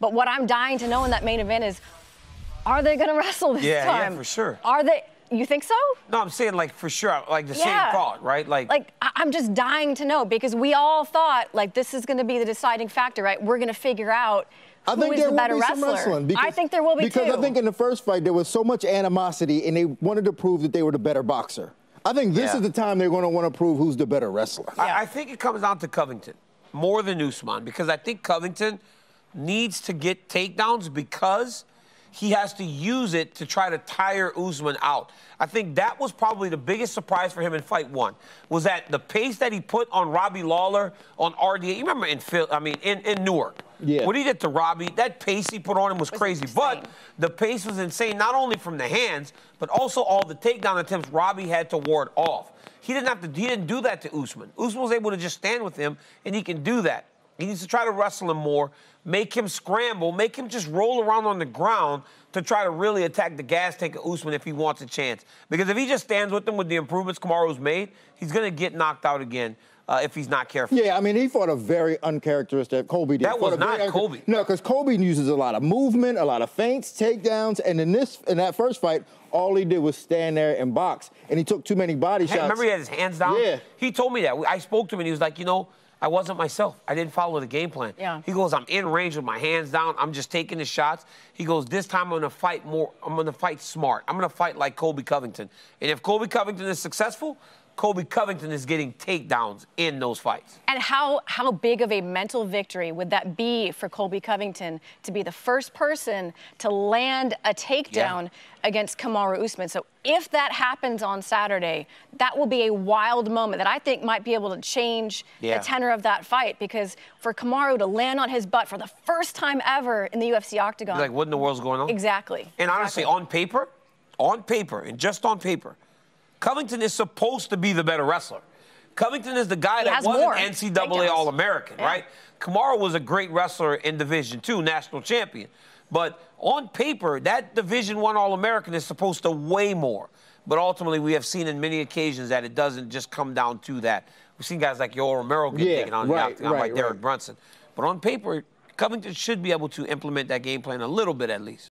But what I'm dying to know in that main event is, are they going to wrestle this yeah, time? Yeah, for sure. Are they? You think so? No, I'm saying like for sure, like the Yeah. same thought, right? Like, Like I- I'm just dying to know because we all thought like this is going to be the deciding factor, right? We're going to figure out I who think there the will better be some wrestler. wrestling. Because, I think there will be because too. I think in the first fight there was so much animosity, and they wanted to prove that they were the better boxer. I think this Yeah. is the time they're going to want to prove who's the better wrestler. Yeah. I, I think it comes down to Covington more than Usman because I think Covington needs to get takedowns because he has to use it to try to tire Usman out. I think that was probably the biggest surprise for him in fight one was that the pace that he put on Robbie Lawler on RDA. You remember in Phil, I mean in, in Newark. Yeah. What he did to Robbie, that pace he put on him was, Was crazy. insane. But the pace was insane, not only from the hands, but also all the takedown attempts Robbie had to ward off. He didn't have to. He didn't do that to Usman. Usman was able to just stand with him, and he can do that. He needs to try to wrestle him more, make him scramble, make him just roll around on the ground to try to really attack the gas tank of Usman if he wants a chance. Because if he just stands with him with the improvements Kamaru's made, he's gonna get knocked out again uh, if he's not careful. Yeah, I mean, he fought a very uncharacteristic. Colby did. That was a very not unchar- Colby. No, because Colby uses a lot of movement, a lot of feints, takedowns, and in this, in that first fight, all he did was stand there and box, and he took too many body Hey, shots. remember he had his hands down? Yeah. He told me that. I spoke to him and he was like, you know, I wasn't myself. I didn't follow the game plan. Yeah. He goes, I'm in range with my hands down. I'm just taking the shots. He goes, this time I'm gonna fight more. I'm gonna fight smart. I'm gonna fight like Colby Covington. And if Colby Covington is successful, Colby Covington is getting takedowns in those fights. And how how big of a mental victory would that be for Colby Covington to be the first person to land a takedown against Kamaru Usman? So if that happens on Saturday, that will be a wild moment that I think might be able to change Yeah. the tenor of that fight because for Kamaru to land on his butt for the first time ever in the UFC octagon. Like, what in the world's going on? Exactly. And honestly, on paper, on paper, and just on paper, Covington is supposed to be the better wrestler. Covington is the guy He that was more an NCAA. All American, Yeah. right? Kamaru was a great wrestler in Division Two, national champion. But on paper, that Division One All American is supposed to weigh more. But ultimately, we have seen in many occasions that it doesn't just come down to that. We've seen guys like Yoel Romero get Yeah, taken on the right, by right, Derek right. Brunson. But on paper, Covington should be able to implement that game plan a little bit at least.